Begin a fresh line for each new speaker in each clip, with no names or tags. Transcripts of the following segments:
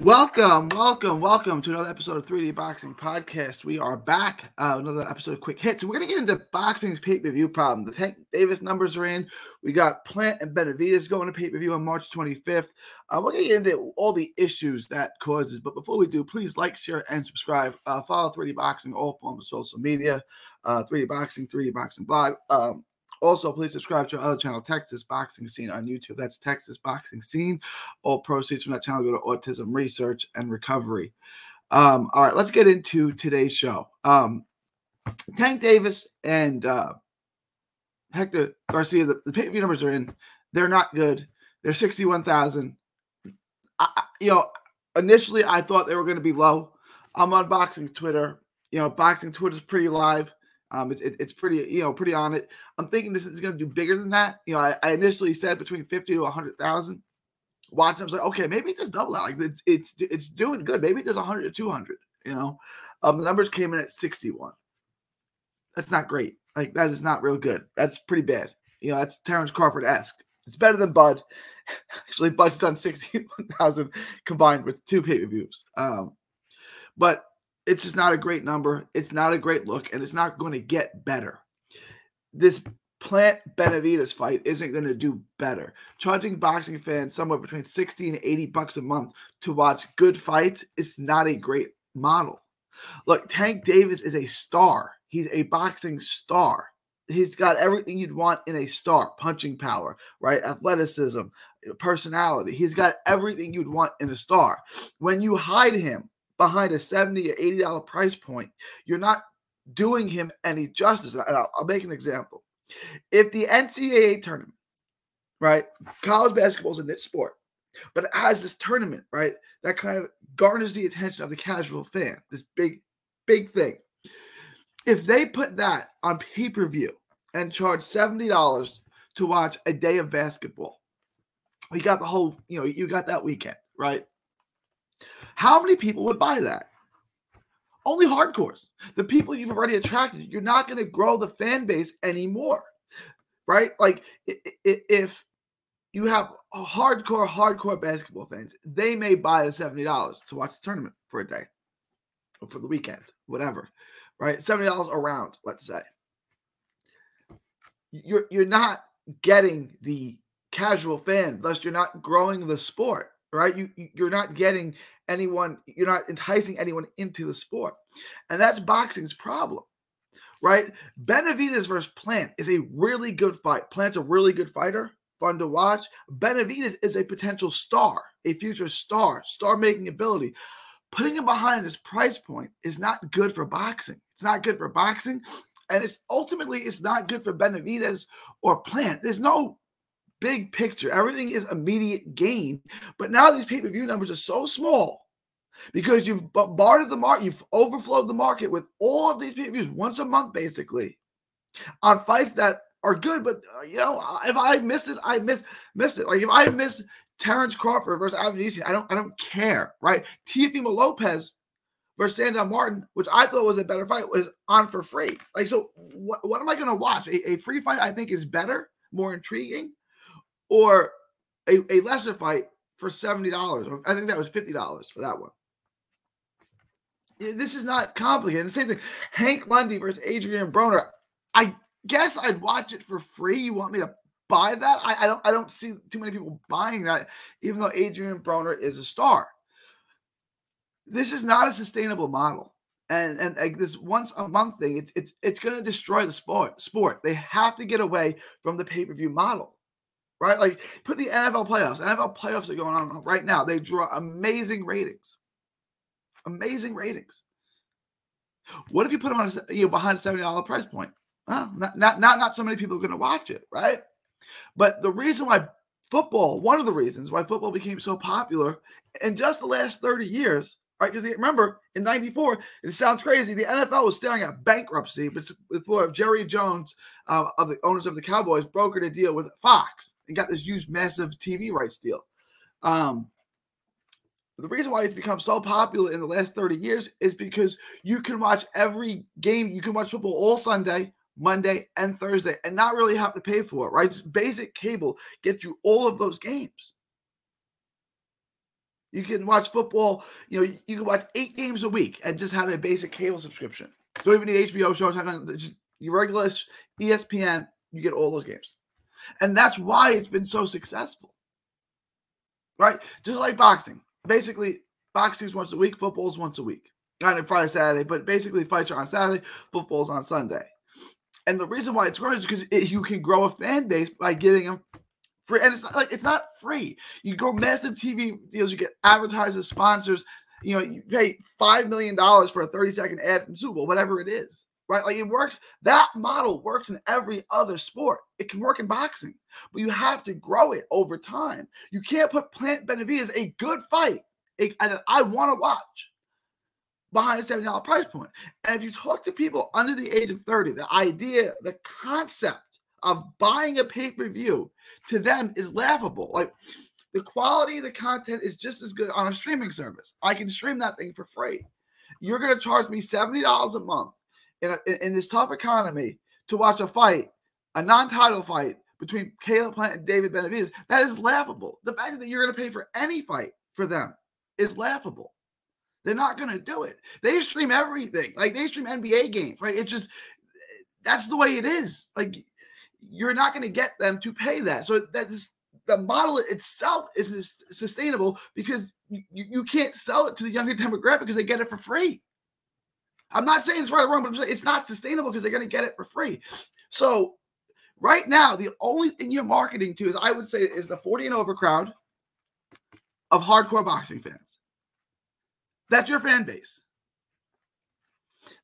Welcome, welcome, welcome to another episode of 3D Boxing Podcast. We are back. Uh, another episode of Quick Hits. We're going to get into boxing's pay per view problem. The Tank Davis numbers are in. We got Plant and Benavidez going to pay per view on March 25th. Uh, we're going to get into all the issues that causes. But before we do, please like, share, and subscribe. Uh, follow 3D Boxing, all forms of social media. Uh, 3D Boxing, 3D Boxing blog. Um, also, please subscribe to our other channel, Texas Boxing Scene on YouTube. That's Texas Boxing Scene. All proceeds from that channel go to autism research and recovery. Um, all right, let's get into today's show. Um, Tank Davis and uh, Hector Garcia, the, the pay-per-view numbers are in. They're not good. They're 61,000. You know, initially I thought they were going to be low. I'm on Boxing Twitter. You know, Boxing Twitter is pretty live. Um, it, it, it's pretty, you know, pretty on it. I'm thinking this is going to do bigger than that. You know, I, I initially said between 50 to 100,000. Watching, I was like, okay, maybe it does double that. Like it's, it's, it's doing good. Maybe it does 100 to 200. You know, um, the numbers came in at 61. That's not great. Like that is not real good. That's pretty bad. You know, that's Terrence Crawford esque. It's better than Bud. Actually, Bud's done 61,000 combined with two pay per views. Um, but it's just not a great number. It's not a great look, and it's not going to get better. This Plant Benavidez fight isn't going to do better. Charging boxing fans somewhere between 60 and 80 bucks a month to watch good fights is not a great model. Look, Tank Davis is a star. He's a boxing star. He's got everything you'd want in a star punching power, right? Athleticism, personality. He's got everything you'd want in a star. When you hide him behind a 70 or 80 dollar price point, you're not doing him any justice. And I'll, I'll make an example. If the NCAA tournament, right, college basketball is a niche sport, but it has this tournament, right, that kind of garners the attention of the casual fan, this big, big thing. If they put that on pay per view and charge $70 to watch a day of basketball, you got the whole, you know, you got that weekend, right? How many people would buy that? Only hardcores. The people you've already attracted. You're not going to grow the fan base anymore, right? Like if you have hardcore, hardcore basketball fans, they may buy the seventy dollars to watch the tournament for a day or for the weekend, whatever, right? Seventy dollars around, let's say. You're you're not getting the casual fan, thus you're not growing the sport right? You you're not getting anyone, you're not enticing anyone into the sport, and that's boxing's problem, right? Benavidez versus Plant is a really good fight. Plant's a really good fighter, fun to watch. Benavidez is a potential star, a future star, star making ability. Putting him behind his price point is not good for boxing. It's not good for boxing. And it's ultimately it's not good for Benavidez or Plant. There's no big picture. Everything is immediate gain. But now these pay per view numbers are so small because you've bombarded the market, you've overflowed the market with all of these pay per views once a month, basically, on fights that are good. But uh, you know, if I miss it, I miss miss it. Like if I miss Terrence Crawford versus Avdija, I don't I don't care, right? Teofimo Lopez versus Sandor Martin, which I thought was a better fight, was on for free. Like, so what, what am I going to watch? A, a free fight I think is better, more intriguing or a, a lesser fight for $70. I think that was $50 for that one. This is not complicated. The same thing. Hank Lundy versus Adrian Broner. I guess I'd watch it for free. You want me to buy that? I, I don't I don't see too many people buying that, even though Adrian Broner is a star. This is not a sustainable model. And and like this once a month thing, it's it's it's gonna destroy the sport sport. They have to get away from the pay-per-view model right? Like put the NFL playoffs. NFL playoffs are going on right now. They draw amazing ratings. Amazing ratings. What if you put them on you know, behind a seventy dollar price point? Well, not, not not not so many people are going to watch it, right? But the reason why football, one of the reasons why football became so popular in just the last thirty years, right? Because remember in '94, it sounds crazy. The NFL was staring at bankruptcy before Jerry Jones, uh, of the owners of the Cowboys, brokered a deal with Fox and got this huge, massive TV rights deal. Um, the reason why it's become so popular in the last 30 years is because you can watch every game. You can watch football all Sunday, Monday, and Thursday and not really have to pay for it, right? Basic cable gets you all of those games. You can watch football. You know, you can watch eight games a week and just have a basic cable subscription. Don't even need HBO shows. Just your regular ESPN. You get all those games, and that's why it's been so successful. Right? Just like boxing. Basically, boxing is once a week. Football is once a week. Not on Friday, Saturday, but basically fights are on Saturday. Football's on Sunday. And the reason why it's growing is because it, you can grow a fan base by giving them free. And it's not like it's not free. You go massive TV deals, you get advertisers, sponsors. You know, you pay five million dollars for a 30 second ad from Super Bowl, whatever it is. Right? Like it works. That model works in every other sport. It can work in boxing, but you have to grow it over time. You can't put Plant Benavidez a good fight and I want to watch behind a $70 price point. And if you talk to people under the age of 30, the idea, the concept of buying a pay per view to them is laughable. Like the quality of the content is just as good on a streaming service. I can stream that thing for free. You're going to charge me $70 a month in, a, in this tough economy to watch a fight, a non title fight between Caleb Plant and David Benavidez, That is laughable. The fact that you're going to pay for any fight for them is laughable. They're not going to do it. They stream everything. Like they stream NBA games, right? It's just that's the way it is. Like you're not going to get them to pay that. So that's the model itself is sustainable because you, you can't sell it to the younger demographic because they get it for free. I'm not saying it's right or wrong, but it's not sustainable because they're going to get it for free. So right now, the only thing you're marketing to is I would say is the 40 and over crowd of hardcore boxing fans. That's your fan base.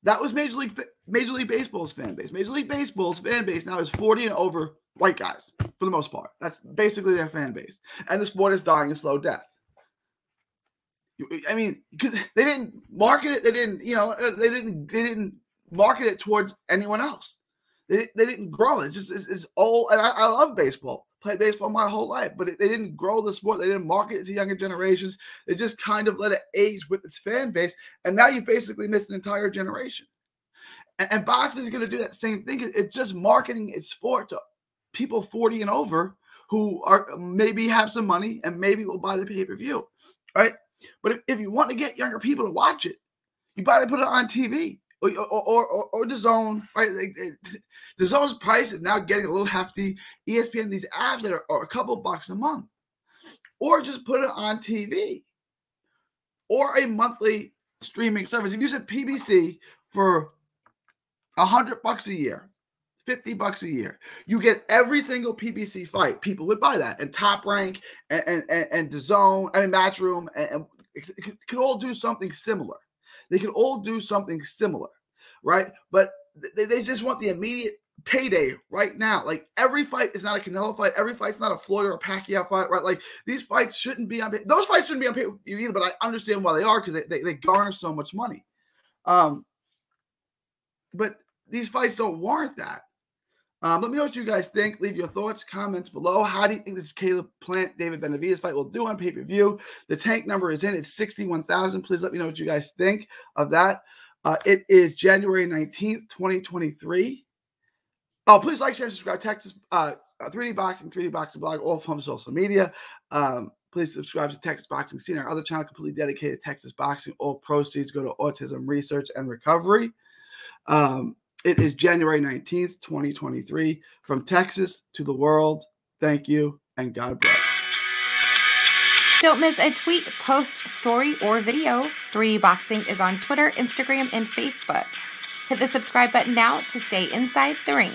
That was Major League Major League Baseball's fan base. Major League Baseball's fan base now is 40 and over white guys for the most part. That's basically their fan base. And the sport is dying a slow death. I mean, they didn't market it. They didn't, you know, uh, they didn't, they didn't market it towards anyone else. They, they didn't grow it. It's just, it's, it's all, and I, I love baseball played baseball my whole life, but it, they didn't grow the sport. They didn't market it to younger generations. They just kind of let it age with its fan base. And now you've basically missed an entire generation. And, and boxing is going to do that same thing. It's just marketing its sport to people 40 and over who are maybe have some money and maybe will buy the pay per view, right? But if, if you want to get younger people to watch it, you better put it on TV or or, or, or DAZN, right? Like, Zone's price is now getting a little hefty. ESPN, these apps that are, are a couple bucks a month, or just put it on TV, or a monthly streaming service. If you said PBC for a hundred bucks a year, 50 bucks a year. You get every single PBC fight. People would buy that. And Top Rank and and and, and DAZN, I mean Matchroom, and, and it could all do something similar. They could all do something similar, right? But they, they just want the immediate payday right now. Like every fight is not a Canelo fight. Every fight's not a Floyd or a Pacquiao fight, right? Like these fights shouldn't be on pay- those fights shouldn't be on pay either. But I understand why they are because they, they, they garner so much money. Um, but these fights don't warrant that. Um, let me know what you guys think. Leave your thoughts, comments below. How do you think this Caleb Plant David Benavidez fight will do on pay per view? The tank number is in. It's 61,000. Please let me know what you guys think of that. Uh, it is January 19th, 2023. Oh, please like, share, and subscribe. Texas uh, 3D Boxing, 3D Boxing blog, all from social media. Um, please subscribe to Texas Boxing Scene, our other channel completely dedicated to Texas boxing. All proceeds go to autism research and recovery. Um, it is January 19th, 2023. From Texas to the world, thank you and God bless.
Don't miss a tweet, post, story, or video. 3D Boxing is on Twitter, Instagram, and Facebook. Hit the subscribe button now to stay inside the ring.